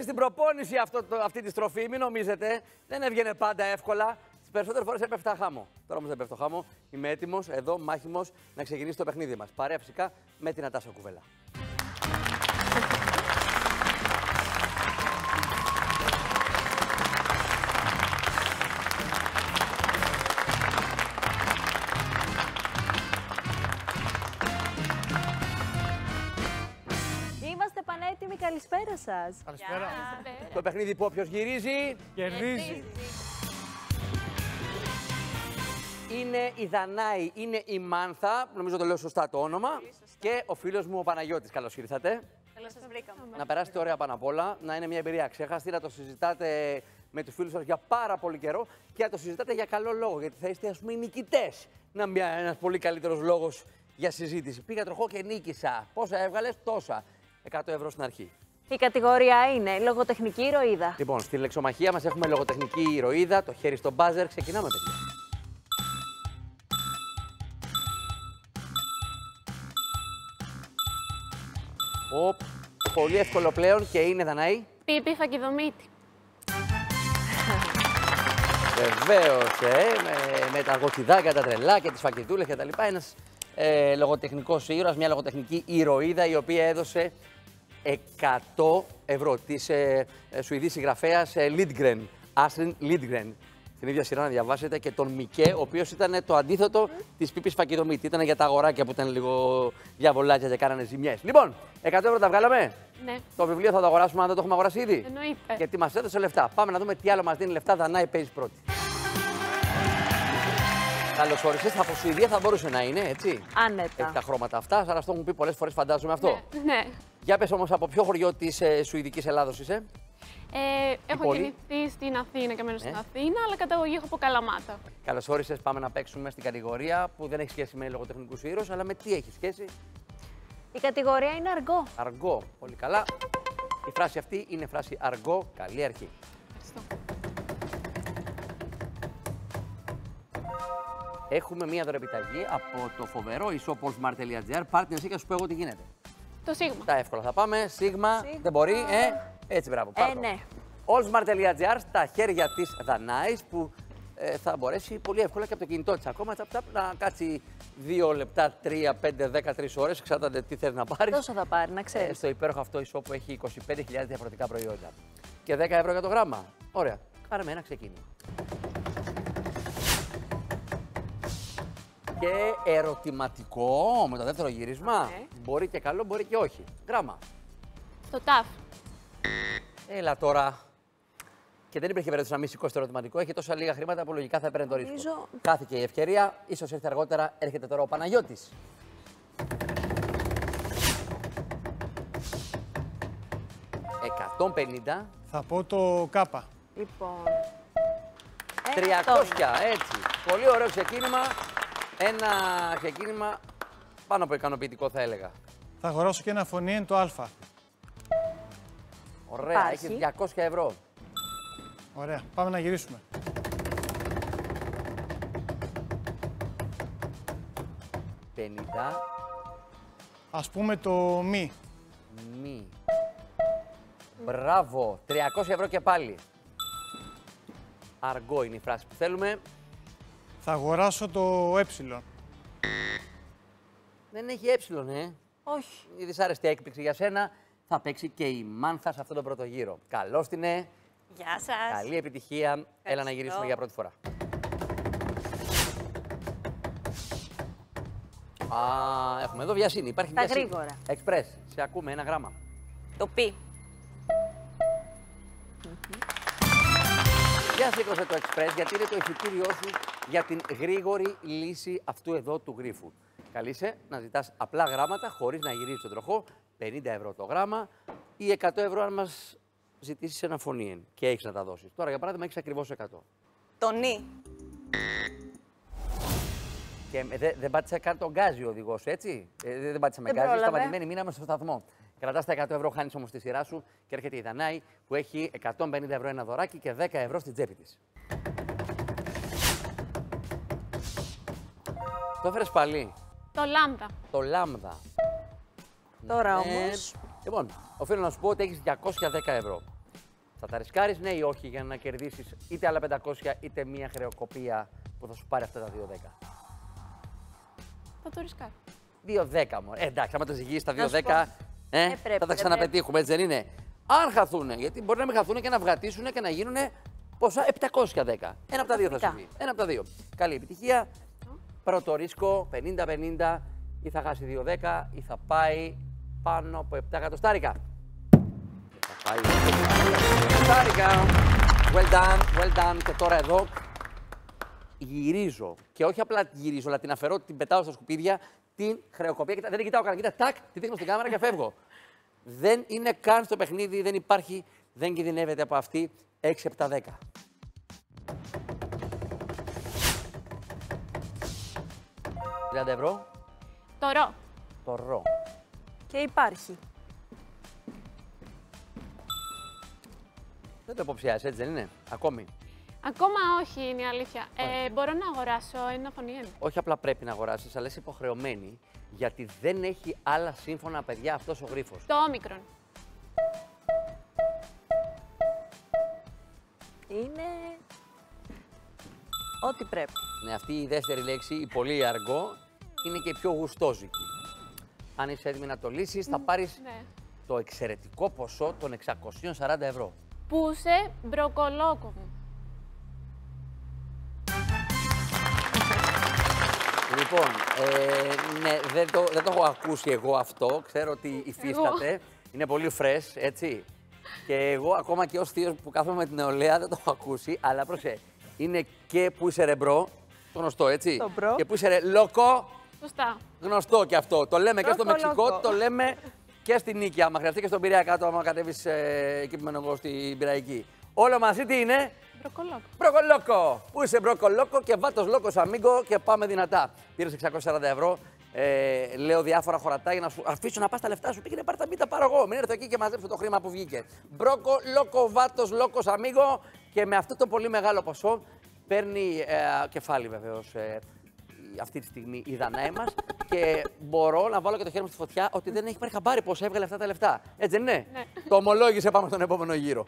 έτσι στην προπόνηση αυτό, το, αυτή τη στροφή, μην νομίζετε. Δεν έβγαινε πάντα εύκολα. Τις περισσότερες φορές έπεφτα χάμω. Τώρα όμως δεν πέφτω χάμω. Είμαι έτοιμος, εδώ, μάχημος, να ξεκινήσει το παιχνίδι μας. Παρέα φυσικά με την Ατάσα Κουβέλα. Σας. Καλησπέρα. Το παιχνίδι που όποιος γυρίζει Κερδίζει. είναι η Δανάη, είναι η Μάνθα. Νομίζω το λέω σωστά το όνομα. Και ο φίλος μου ο Παναγιώτης. Καλώς ήρθατε. Καλώς σας βρήκαμε. Να περάσετε ωραία πάνω απ' όλα, να είναι μια εμπειρία ξέχαστη, να το συζητάτε με τους φίλους σας για πάρα πολύ καιρό και να το συζητάτε για καλό λόγο. Γιατί θα είστε, ας πούμε, οι νικητές. Να μια ένας πολύ καλύτερος λόγος για συζήτηση. Πήγα τροχό και νίκησα. Πόσα έβγαλες, τόσα. 100 ευρώ στην αρχή. Η κατηγορία είναι λογοτεχνική ηρωίδα. Λοιπόν, στη λεξομαχία μας έχουμε λογοτεχνική ηρωίδα, το χέρι στο μπάζερ. Ξεκινάμε, παιδιά. Οπ, πολύ εύκολο πλέον και είναι Δανάη. Πίπη Φακιδομήτη. Βεβαίως, ε, με, με τα γοτσιδάκια, τα τρελάκια, τις φακετούλες κτλ. Ένας ε, λογοτεχνικός ήρωας, μια λογοτεχνική ηρωίδα η οποία έδωσε 100 ευρώ της ε, ε, Σουηδής συγγραφέας ε, Lindgren, Astrid Lindgren. Στην ίδια σειρά να διαβάσετε και τον Μικέ, ο οποίος ήταν το αντίθετο της Πίπης Φακεδομήτη. Ήταν για τα αγοράκια που ήταν λίγο διαβολάκια και κάνανε ζημιές. Λοιπόν, 100 ευρώ τα βγάλαμε; Ναι. Το βιβλίο θα το αγοράσουμε αν δεν το έχουμε αγοράσει ήδη; Εννοείται. Γιατί μας έδωσε λεφτά; Πάμε να δούμε τι άλλο μας δίνει λεφτά. Δανάη παίζεις πρώτη. Καλώ όρισε. Από Σουηδία θα μπορούσε να είναι, έτσι; Έχει Άνετα. τα χρώματα αυτά. Σα το έχουν πει πολλές φορές, φαντάζομαι αυτό. Ναι. ναι. Για πες όμως από ποιο χωριό της ε, Σουηδικής Ελλάδος είσαι; Ε, έχω πόλη; γεννηθεί στην Αθήνα και μένω στην Ναι. Αθήνα, αλλά καταγωγή έχω από Καλαμάτα. Καλώς όρισες. Πάμε να παίξουμε στην κατηγορία που δεν έχει σχέση με λογοτεχνικούς ήρωες, αλλά με τι έχει σχέση; Η κατηγορία είναι αργό. Αργό. Πολύ καλά. Η φράση αυτή είναι φράση αργό. Καλή αρχή. Ευχαριστώ. Έχουμε μία δωρεπιταγή από το φοβερό isopolsmart.gr. Πάρτε εσύ και σου πω εγώ τι γίνεται. Το Σίγμα. Τα εύκολα θα πάμε. Σίγμα, Σίγμα. δεν μπορεί. Ε, έτσι μπράβο. πάρ' Ε, το. ναι. Allsmart.gr στα χέρια της Δανάης που ε, θα μπορέσει πολύ εύκολα και από το κινητό της ακόμα τσαπ, τσαπ, να κάτσει 2 λεπτά, 3, 5, 13 ώρες. Εξαρτάται τι θέλει να πάρεις. Τόσο θα πάρει, να ξέρεις. στο υπέροχο αυτό ισό που έχει 25.000 διαφορετικά προϊόντα. Και 10 ευρώ για το γράμμα. Ωραία. Πάραμε ένα ξεκίνημα. Και ερωτηματικό με το δεύτερο γύρισμα. Ναι. Μπορεί και καλό, μπορεί και όχι. Γράμμα. Το ΤΑΦ. Έλα τώρα. Και δεν υπήρχε περίπτωση να μην σηκώσει το ερωτηματικό. Έχει τόσα λίγα χρήματα που λογικά θα έπαιρνε το ρίσκο. Νομίζω- Χάθηκε η ευκαιρία. σω έρθει αργότερα. Έρχεται τώρα ο Παναγιώτης. «150, Θα πω το κάπα. Λοιπόν. 300, έτσι. Πολύ ωραίο ξεκίνημα. Ένα ξεκίνημα πάνω από ικανοποιητικό θα έλεγα. Θα αγοράσω και ένα φωνήεν το α. Ωραία, Υπάρχει. έχεις 200 ευρώ. Ωραία. Πάμε να γυρίσουμε. 50, Ας πούμε το μη. μη. Μπράβο, 300 ευρώ και πάλι. Αργό είναι η φράση που θέλουμε. Θα αγοράσω το ε. Δεν έχει ε, ε. Όχι. Η δυσάρεστη έκπληξη για σένα. Θα παίξει και η Μάνθα σε αυτόν τον πρώτο γύρο. Καλώς την ε. Γεια σας. Καλή επιτυχία. Έλα να Ευχαριστώ. γυρίσουμε για πρώτη φορά. Α, έχουμε εδώ βιασύνη. Υπάρχει Τα βιασύνη. γρήγορα. Εξπρές. Σε ακούμε ένα γράμμα. Το Πι. Για σήκωσε το Express γιατί είναι το εισιτήριό σου για την γρήγορη λύση αυτού εδώ του γρίφου. Καλείσαι να ζητάς απλά γράμματα χωρίς να γυρίζεις τον τροχό, 50 ευρώ το γράμμα ή 100 ευρώ αν μας ζητήσεις ένα φωνήεν και έχεις να τα δώσεις. Τώρα για παράδειγμα έχεις ακριβώς 100. Το Νι. Και δεν δεν πάτησε καν τον γκάζι ο οδηγός, έτσι; Ε, δεν δεν πάτησε με Δεν γκάζι. πρόλαβε. Σταματημένη μείναμε στο σταθμό. Κρατάς τα 100 ευρώ, χάνεις όμως τη σειρά σου και έρχεται η Δανάη που έχει 150 ευρώ ένα δωράκι και 10 ευρώ στην τσέπη της. Το έφερες πάλι; Το Λάμδα. Το λάμδα. Τώρα Ε, όμως. λοιπόν, οφείλω να σου πω ότι έχεις 210 ευρώ. Θα τα ρισκάρεις, ναι ή όχι, για να κερδίσεις είτε άλλα 500 είτε μία χρεοκοπία που θα σου πάρει αυτά τα 2-10. Θα το ρισκάρω. 2-10 μου. Ε, εντάξει, άμα το ζυγίσει τα Να σου 2-10, πω. Ε, Ε, πρέπει, θα τα ε, ξαναπετύχουμε, έτσι δεν είναι; Αν χαθούν, γιατί μπορεί να μην χαθούν και να βγατήσουν και να γίνουν πόσα 710. Ένα από τα δύο θα Προσωπικά. συμβεί. Ένα από τα δύο. Καλή επιτυχία. Πρώτο ρίσκο 50-50 ή θα χάσει 2-10 ή θα πάει πάνω από 7 εκατοστάρικα. Θα πάει 7 εκατοστάρικα. Well done, well done. Και τώρα εδώ γυρίζω. Και όχι απλά τη γυρίζω, αλλά την αφαιρώ, την πετάω στα σκουπίδια, την χρεοκοπία. Κοίτα, δεν την κοιτάω κανένα. Κοίτα, τάκ, τη δείχνω στην κάμερα και φεύγω. δεν είναι καν στο παιχνίδι, δεν υπάρχει, δεν κινδυνεύεται από αυτή. 6, 7, 10. «30 ευρώ, Το ρο. το ρο. Και υπάρχει. Δεν το υποψιάζεις, έτσι δεν είναι. Ακόμη. Ακόμα όχι είναι η αλήθεια. Ε, μπορώ να αγοράσω ένα φωνιέν. Όχι απλά πρέπει να αγοράσεις, αλλά είσαι υποχρεωμένη γιατί δεν έχει άλλα σύμφωνα παιδιά αυτός ο γρίφος. Το όμικρον. Είναι ό,τι πρέπει. Ναι, αυτή η δεύτερη λέξη, η πολύ αργό, είναι και η πιο γουστόζικη. Αν είσαι έτοιμη να το λύσεις, θα πάρεις Ναι. το εξαιρετικό ποσό των 640 ευρώ. Πούσε μπροκολόκο μου. Λοιπόν, ε, ναι, δεν το, δεν το έχω ακούσει εγώ αυτό. Ξέρω ότι υφίσταται. Είναι πολύ fresh, έτσι. Και εγώ, ακόμα και ως θείος που κάθομαι με την νεολαία, δεν το έχω ακούσει. Αλλά πρόσεχε, είναι και που είσαι ρε bro, το γνωστό, έτσι. Το bro. Και που είσαι ρε loco, Σωστά. γνωστό και αυτό. Το λέμε και στο Loco, Μεξικό, loco. το λέμε και στη Νίκη. Άμα χρειαστεί και στον Πειραιά κάτω, άμα κατέβεις εκεί που μένω εγώ στην Πειραϊκή. Όλο μαζί τι είναι, Μπροκολόκο. Μπροκολόκο! Πού είσαι μπροκολόκο και vatos locos amigo και πάμε δυνατά. Πήρες 640 ευρώ. Ε, λέω διάφορα χωρατά για να σου αφήσω να πας τα λεφτά σου. Πήγαινε πάρ' τα μπίτα, πάρω εγώ. Μην έρθω εκεί και μαζέψω το χρήμα που βγήκε. Μπρόκο, λόκο, βάτος, λόκος αμίγκο. Και με αυτό το πολύ μεγάλο ποσό παίρνει ε, κεφάλι βεβαίως ε, η- αυτή τη στιγμή η Δανάη μας. και μπορώ να βάλω και το χέρι μου στη φωτιά ότι δεν έχει πάρει χαμπάρι πώ έβγαλε αυτά τα λεφτά. Έτσι δεν είναι; Ναι. Το ομολόγησε, πάμε στον επόμενο γύρο.